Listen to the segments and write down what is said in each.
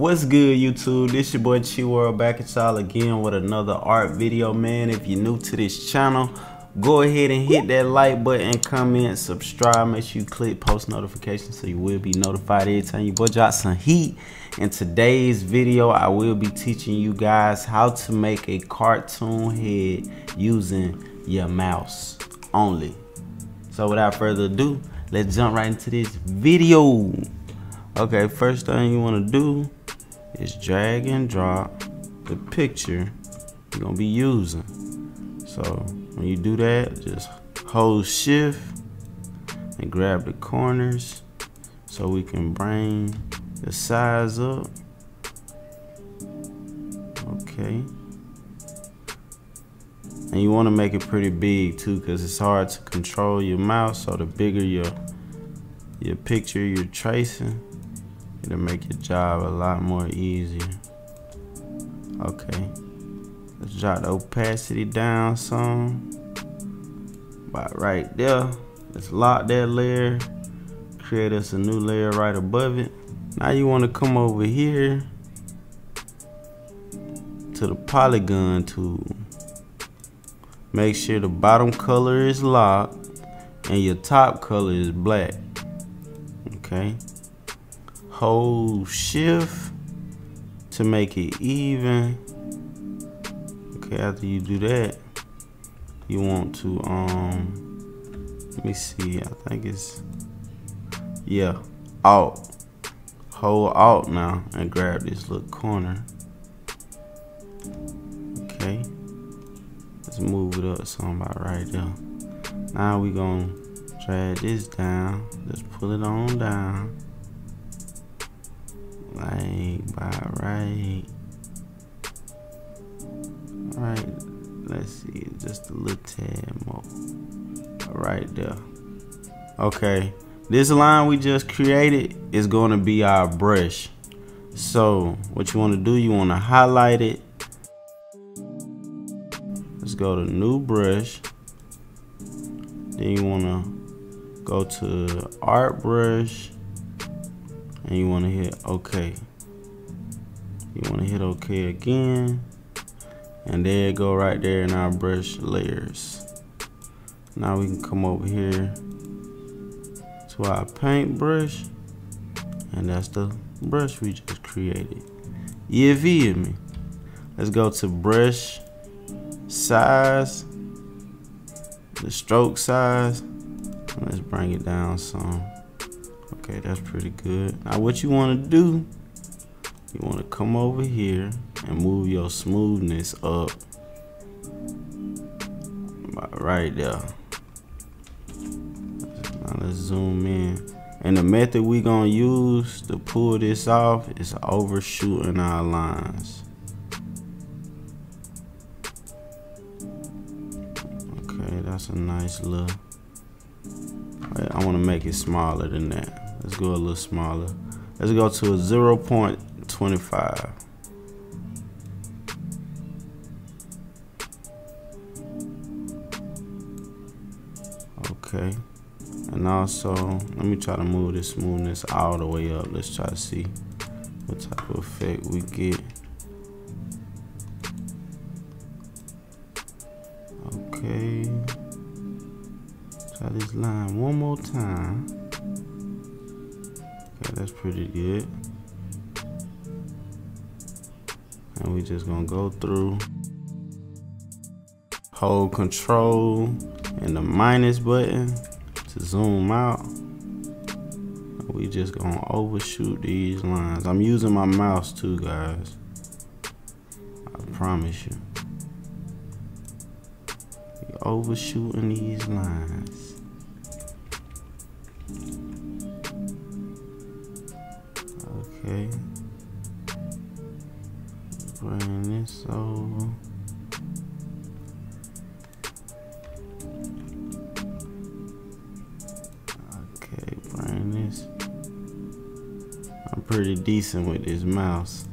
What's good YouTube? This your boy Chi World back at y'all again with another art video man. If you're new to this channel, go ahead and hit that like button, comment, subscribe, make sure you click post notifications so you will be notified every time you boy drop some heat. In today's video, I will be teaching you guys how to make a cartoon head using your mouse only. So without further ado, let's jump right into this video. Okay, first thing you want to do is drag and drop the picture you're gonna be using. So when you do that, just hold shift and grab the corners so we can bring the size up. Okay. And you want to make it pretty big too because it's hard to control your mouse. So the bigger your your picture you're tracing, it'll make your job a lot more easier. Okay. Let's drop the opacity down some. About right there. Let's lock that layer. Create us a new layer right above it. Now you want to come over here to the polygon tool. Make sure the bottom color is locked and your top color is black. Okay. Hold shift to make it even. Okay, after you do that, you want to um let me see, I think it's yeah, alt. Hold alt now and grab this little corner. Okay. Let's move it up some about right there. Now we gonna drag this down. Let's pull it on down. Like about right. Alright, let's see, just a little tad more. Right there. Okay, this line we just created is gonna be our brush. So what you wanna do, you wanna highlight it Let's go to new brush. Then you wanna go to art brush and you wanna hit okay. You wanna hit okay again. And there you go right there in our brush layers. Now we can come over here to our paint brush. And that's the brush we just created. You feel me? Let's go to brush size, the stroke size. Let's bring it down some. Okay, that's pretty good. Now what you want to do, you want to come over here and move your smoothness up. About right there. Now let's zoom in. And the method we gonna use to pull this off is overshooting our lines. Okay, that's a nice look. I want to make it smaller than that let's go a little smaller. Let's go to a 0 0.25 okay. And also let me try to move this smoothness all the way up. Let's try to see what type of effect we get. Okay. Try this line one more time. That's pretty good. And we just gonna go through, hold control and the minus button to zoom out. We just gonna overshoot these lines. I'm using my mouse too, guys. I promise you. overshooting these lines. Decent with this mouse.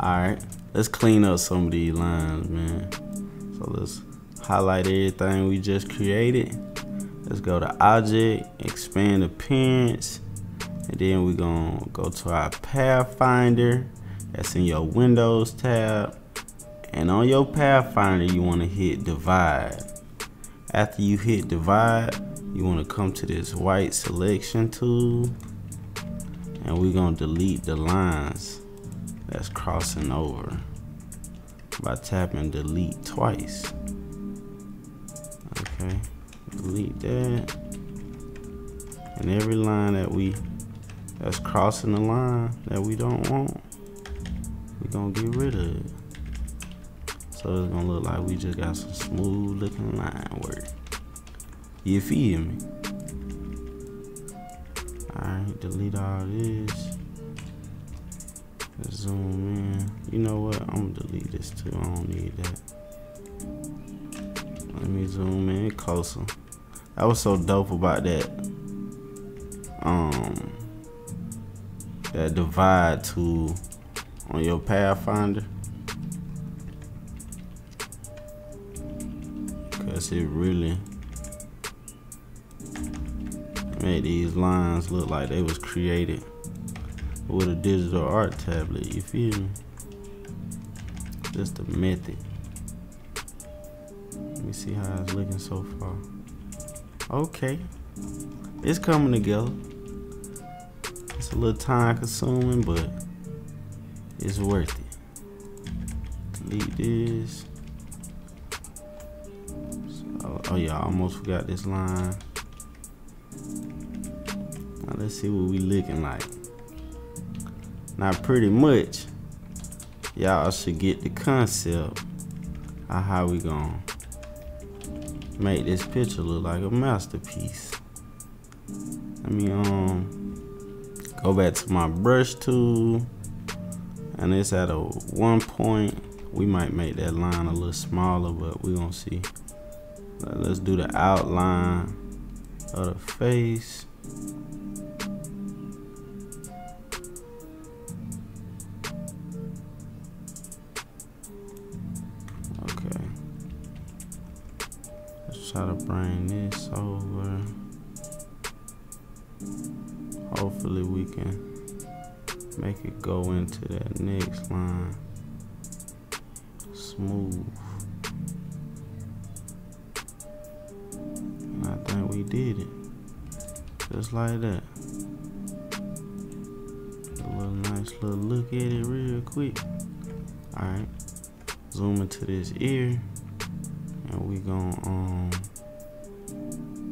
Alright, let's clean up some of these lines, man. So let's highlight everything we just created. Let's go to object, expand appearance, and then we're gonna go to our Pathfinder. That's in your Windows tab. And on your Pathfinder, you wanna hit divide. After you hit divide, you wanna come to this white selection tool and we're gonna delete the lines that's crossing over by tapping delete twice. Okay, delete that. And every line that we that's crossing the line that we don't want, we're gonna get rid of it. So it's gonna look like we just got some smooth looking line work. You feel me? Alright, delete all this. Zoom in. You know what? I'm gonna delete this too. I don't need that. Let me zoom in closer. That was so dope about that. Um, that divide tool on your Pathfinder. Cause it really made these lines look like they was created with a digital art tablet, you feel me? Just a method. Let me see how it's looking so far. Okay. It's coming together. It's a little time consuming, but it's worth it. Delete this. So, oh yeah, I almost forgot this line. Now let's see what we looking like. Now pretty much, y'all should get the concept of how we gonna make this picture look like a masterpiece. Let me um go back to my brush tool and it's at a one point. We might make that line a little smaller, but we gonna see. Let's do the outline of the face. Try to bring this over. Hopefully we can make it go into that next line. Smooth. And I think we did it. Just like that. A little nice little look at it real quick. Alright. Zoom into this ear. And we gonna um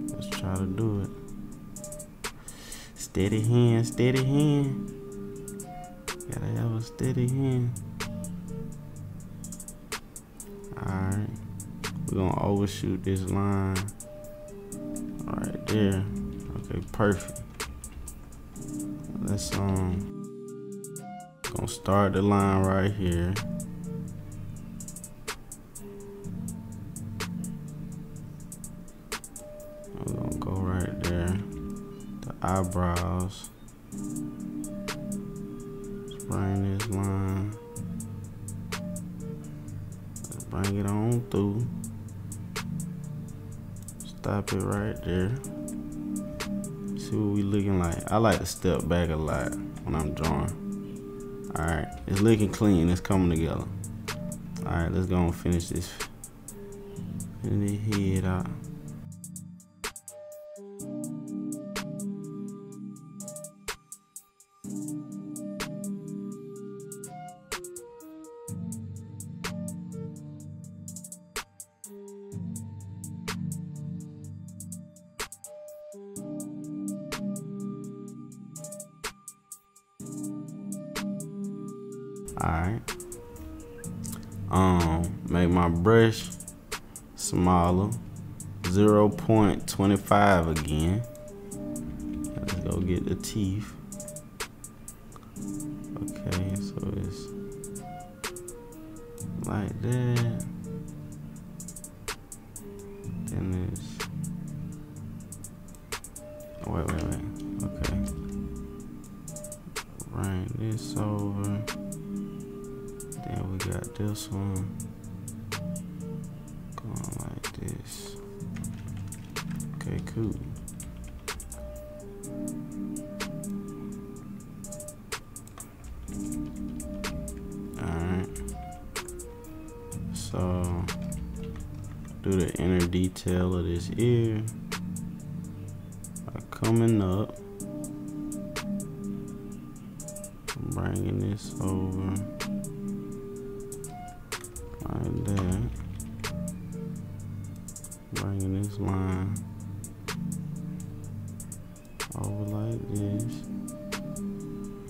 let's try to do it. Steady hand, steady hand. Gotta have a steady hand. Alright. We're gonna overshoot this line right there. Okay, perfect. Let's um gonna start the line right here. Eyebrows. Let's bring this line. Bring it on through. Stop it right there see what we looking like. I like to step back a lot when I'm drawing. Alright, it's looking clean, it's coming together. Alright, let's go and finish this. Finish the head out. Alright. Um, make my brush smaller. 0.25 again. Let's go get the teeth. Okay, so it's like that. This one. Going like this. Okay, cool. Alright. So do the inner detail of this ear. By coming up. Bringing this over line over like this.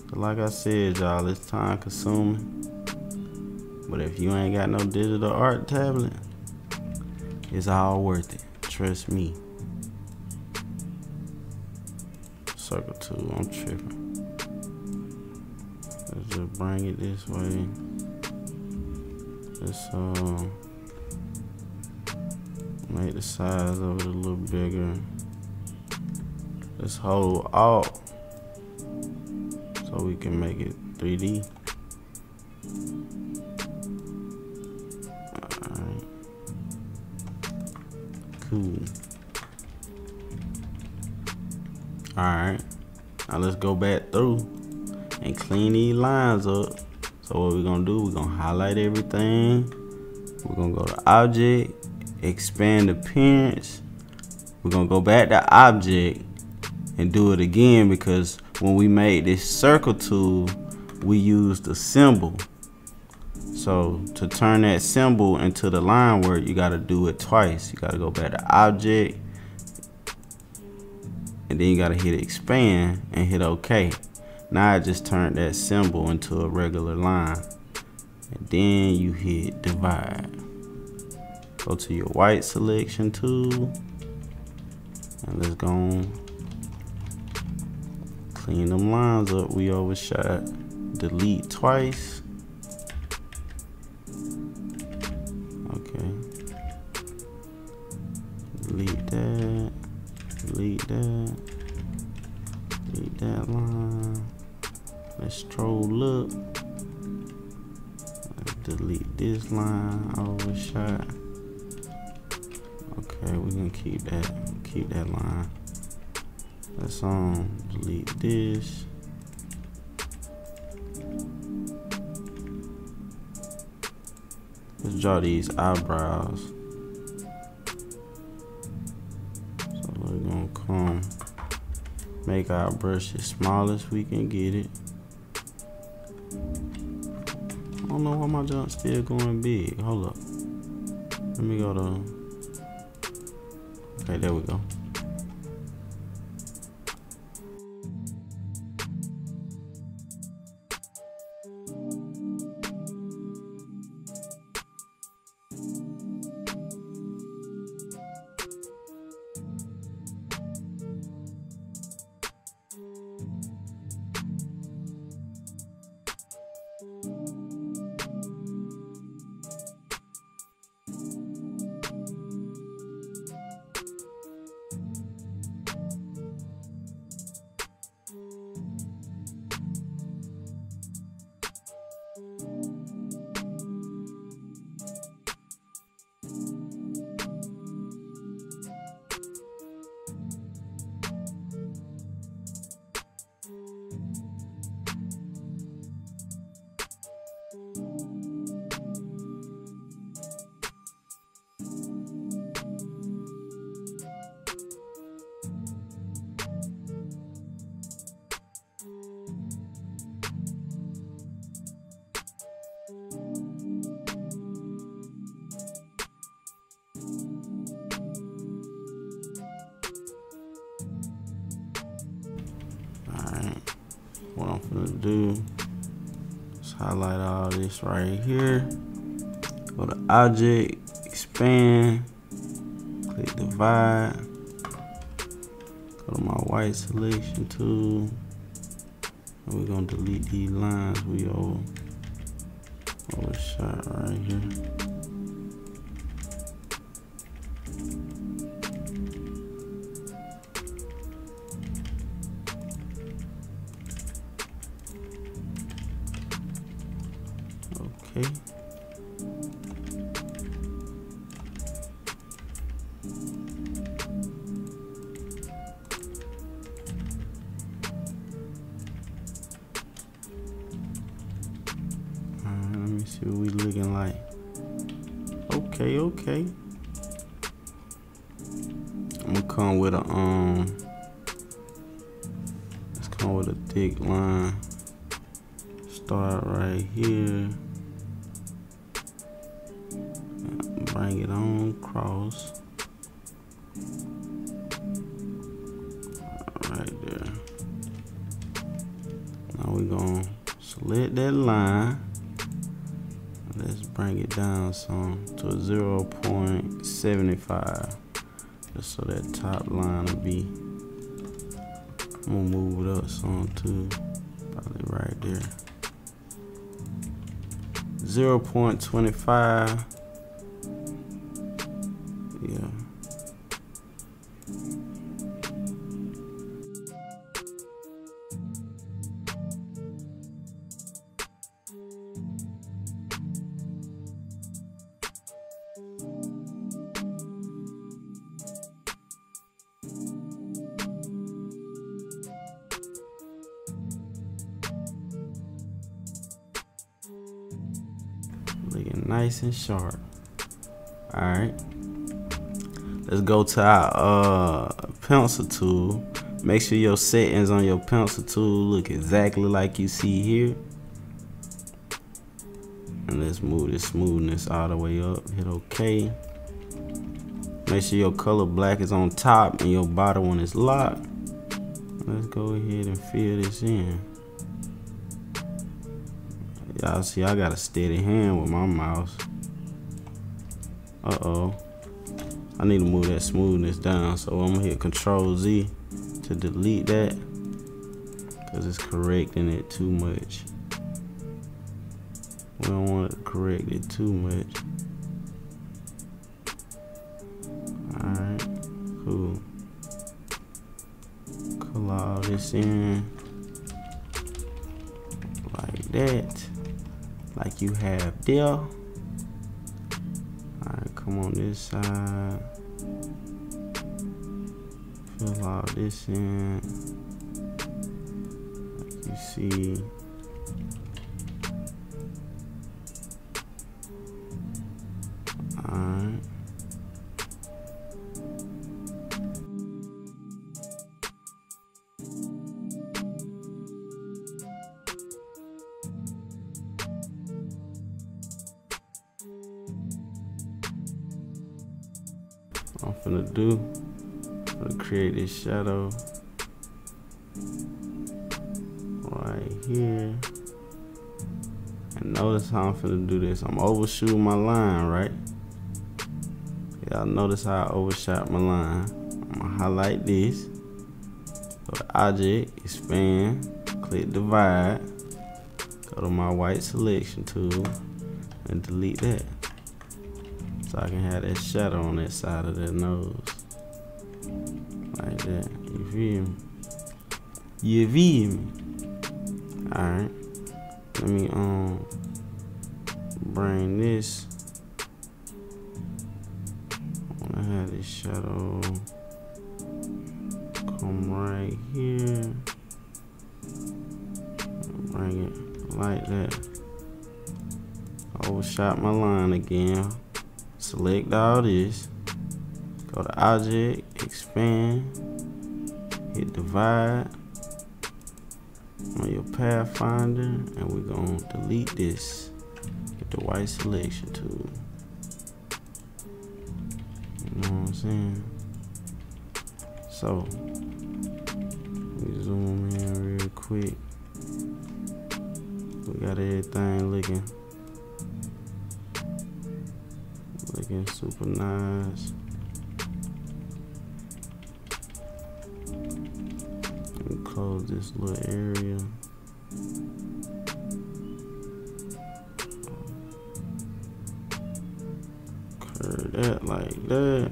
But like I said, y'all, it's time consuming. But if you ain't got no digital art tablet, it's all worth it. Trust me. Circle two, I'm tripping. Let's just bring it this way. Let's uh make the size of it a little bigger. Let's hold alt so we can make it 3D. Alright. Cool. Alright. Now let's go back through and clean these lines up. So what we're gonna do, we're gonna highlight everything. We're gonna go to object, expand appearance. We're gonna go back to object and do it again because when we made this circle tool, we used the symbol. So to turn that symbol into the line work, you gotta do it twice. You gotta go back to object, and then you gotta hit expand and hit OK. Now I just turned that symbol into a regular line. And then you hit divide. Go to your white selection tool. And let's go on. Clean them lines up we overshot. Delete twice. Okay. Delete that. Delete that. Delete that line. Let's troll up. Delete this line overshot. Okay, we can keep that. Keep that line. Let's um delete this. Let's draw these eyebrows. So we're gonna come make our brush as small as we can get it. I don't know why my junk still going big. Hold up. Let me go to. Okay, there we go. What I'm gonna do is highlight all this right here. Go to object, expand, click divide. Go to my white selection tool. And we're gonna delete these lines we over overshot right here. Let's with a thick line. Start right here. Bring it on cross. Right there. Now we're gonna select that line. Let's bring it down some to 0.75 just so that top line will be I'm gonna move it up some too. Probably right there. 0.25 nice and sharp. All right, let's go to our uh, pencil tool. Make sure your settings on your pencil tool look exactly like you see here. And let's move the smoothness all the way up. Hit OK. Make sure your color black is on top and your bottom one is locked. Let's go ahead and fill this in. See, I got a steady hand with my mouse. Uh-oh. I need to move that smoothness down, so I'm gonna hit Control Z to delete that, because it's correcting it too much. We don't want to correct it too much. Alright, cool. Color all this in like that like you have there. All right, come on this side. Fill all this in. Like you see. Shadow right here. And notice how I'm finna do this. I'm overshooting my line, right? Y'all notice how I overshot my line. I'm gonna highlight this. Go to object, expand, click divide. Go to my white selection tool and delete that. So I can have that shadow on that side of that nose. Like that. Feel me? Alright. Let me um bring this. I wanna have this shadow come right here. Bring it like that. Overshot my line again select all this go to object expand hit divide on your pathfinder and we're going to delete this. Get the white selection tool. You know what I'm saying? So we zoom in real quick. We got everything looking looking super nice. This little area. Curve that like that.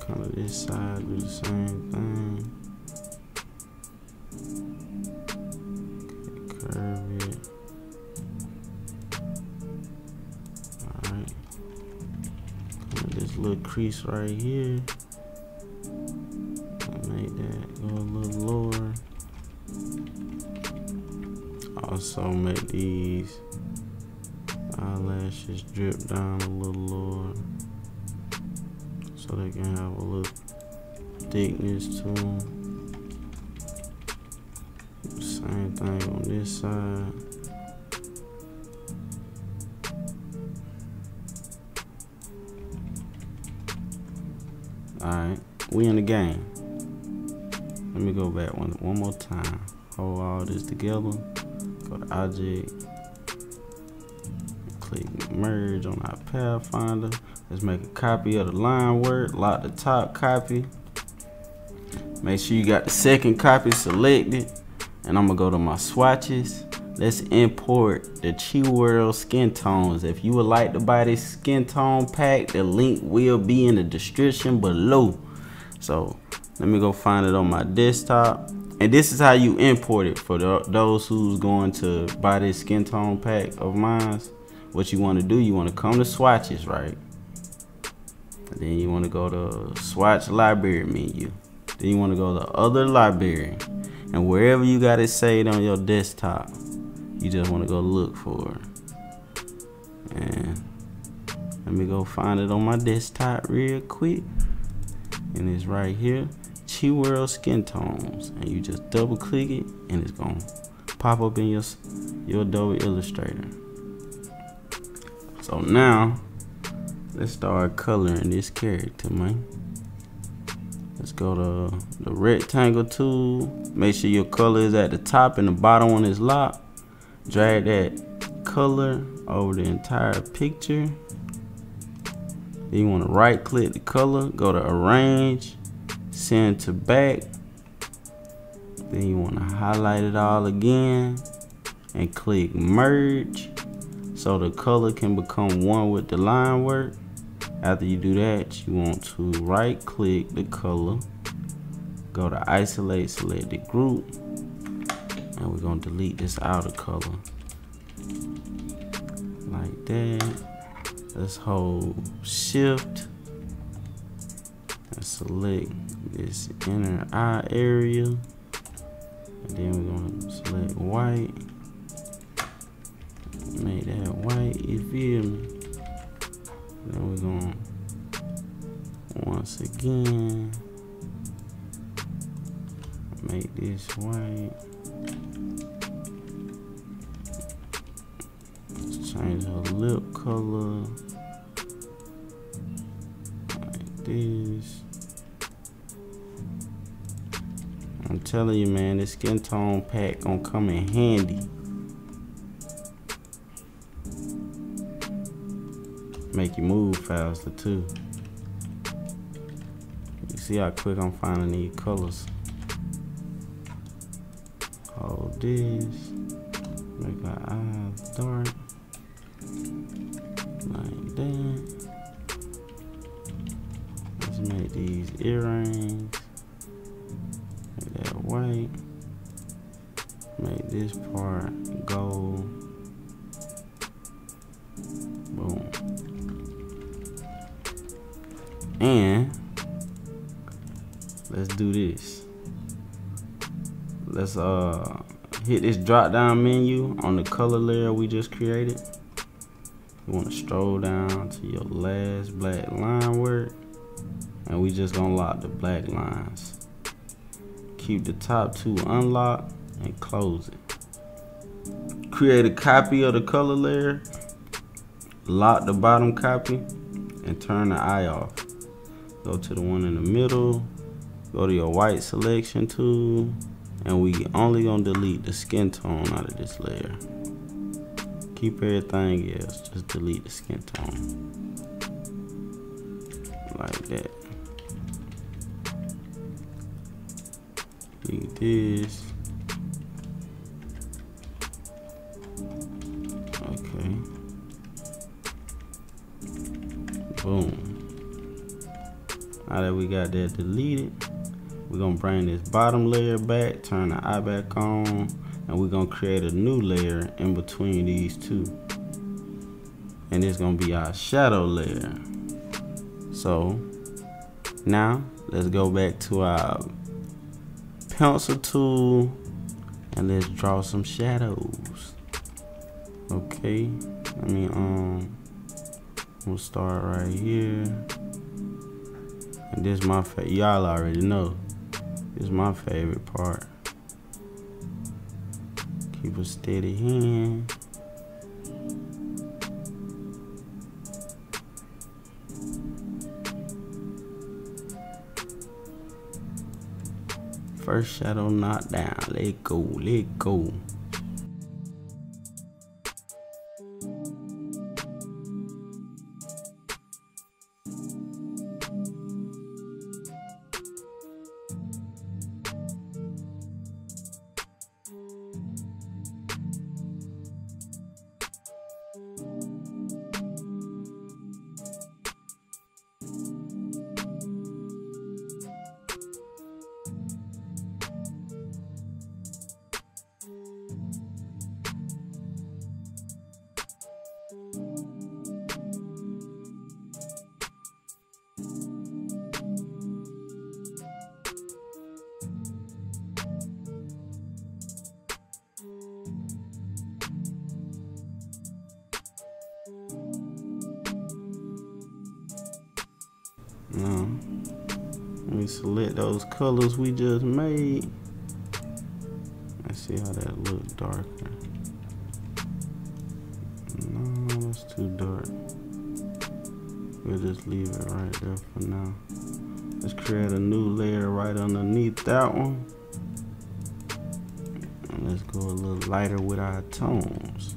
Kind of this side do the same thing. Okay, curve it. this little crease right here. Eyelashes drip down a little lower so they can have a little thickness to them. Same thing on this side. Alright, we in the game. Let me go back one one more time. Hold all this together. Go to object. Click merge on our Pathfinder. Let's make a copy of the line work. Lock the top copy. Make sure you got the second copy selected. And I'm gonna go to my swatches. Let's import the Chi World skin tones. If you would like to buy this skin tone pack, the link will be in the description below. So let me go find it on my desktop. And this is how you import it for the, those who's going to buy this skin tone pack of mine. What you want to do, you want to come to swatches, right? And then you want to go to swatch library menu. Then you want to go to other library. And wherever you got it saved on your desktop, you just want to go look for it. And let me go find it on my desktop real quick. And it's right here. Chi World Skin Tones. And you just double click it and it's gonna pop up in your, your Adobe Illustrator. So now, let's start coloring this character, man. Let's go to the rectangle tool. Make sure your color is at the top and the bottom one is locked. Drag that color over the entire picture. Then you want to right click the color, go to arrange, send to back. Then you want to highlight it all again and click merge so the color can become one with the line work. After you do that, you want to right click the color, go to isolate selected group, and we're gonna delete this outer color. Like that. Let's hold shift and select this inner eye area. And then we're gonna select white. Make that white, you feel me? Then we're gonna once again make this white. Let's change her lip color like this. I'm telling you, man, this skin tone pack gonna come in handy. Make you move faster too. You see how quick I'm finding these colors. Hold this, make our eyes dark, like that. Let's make these earrings, make that white, make this part gold. Let's uh hit this drop down menu on the color layer we just created. You want to stroll down to your last black line work. And we just gonna lock the black lines. Keep the top two unlocked and close it. Create a copy of the color layer. Lock the bottom copy and turn the eye off go to the one in the middle go to your white selection tool and we only gonna delete the skin tone out of this layer. Keep everything else just delete the skin tone. Like that. Delete this. Okay. Boom. Now that we got that deleted, we're gonna bring this bottom layer back, turn the eye back on, and we're gonna create a new layer in between these two. And it's gonna be our shadow layer. So now let's go back to our pencil tool and let's draw some shadows. Okay, I mean, um, we'll start right here. And this my. Y'all already know. Is my favorite part. Keep a steady hand. First shadow knocked down. Let go, let go. Select those colors we just made. Let's see how that look darker. No, that's too dark. We'll just leave it right there for now. Let's create a new layer right underneath that one. And let's go a little lighter with our tones.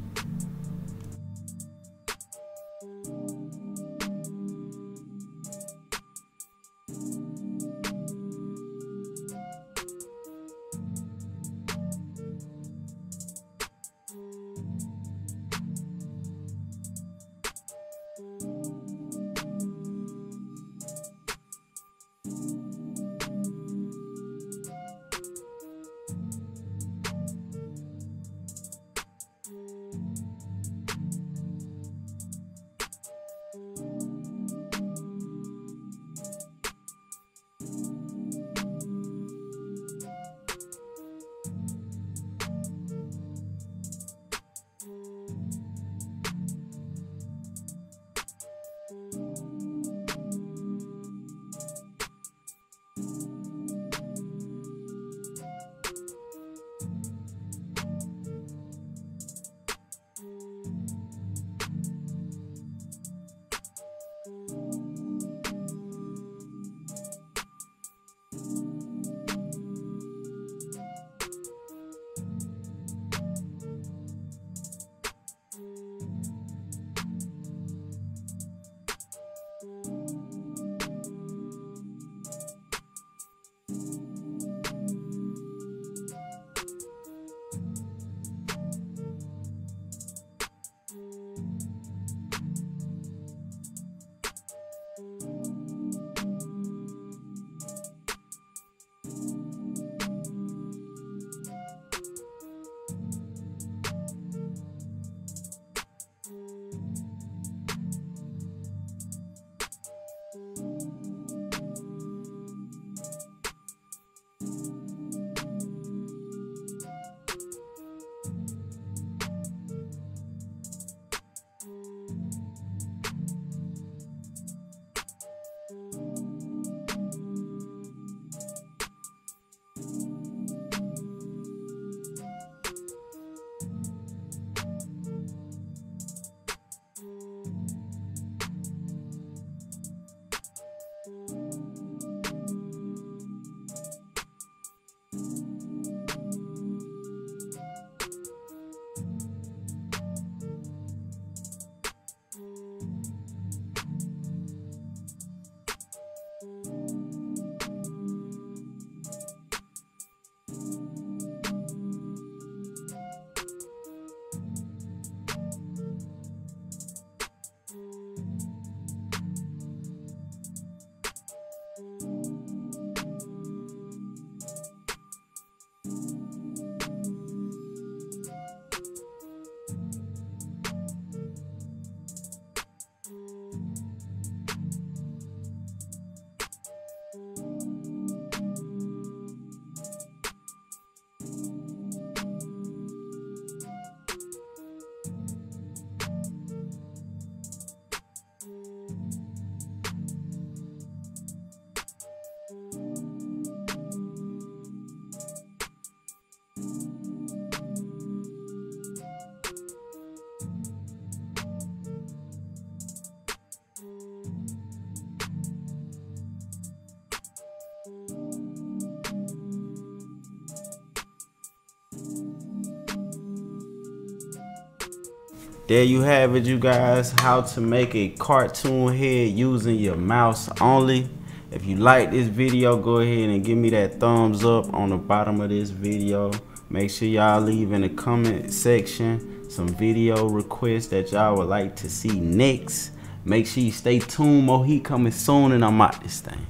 There you have it you guys. How to make a cartoon head using your mouse only. If you like this video go ahead and give me that thumbs up on the bottom of this video. Make sure y'all leave in the comment section some video requests that y'all would like to see next. Make sure you stay tuned. More heat coming soon and i'm out this thing